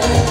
love.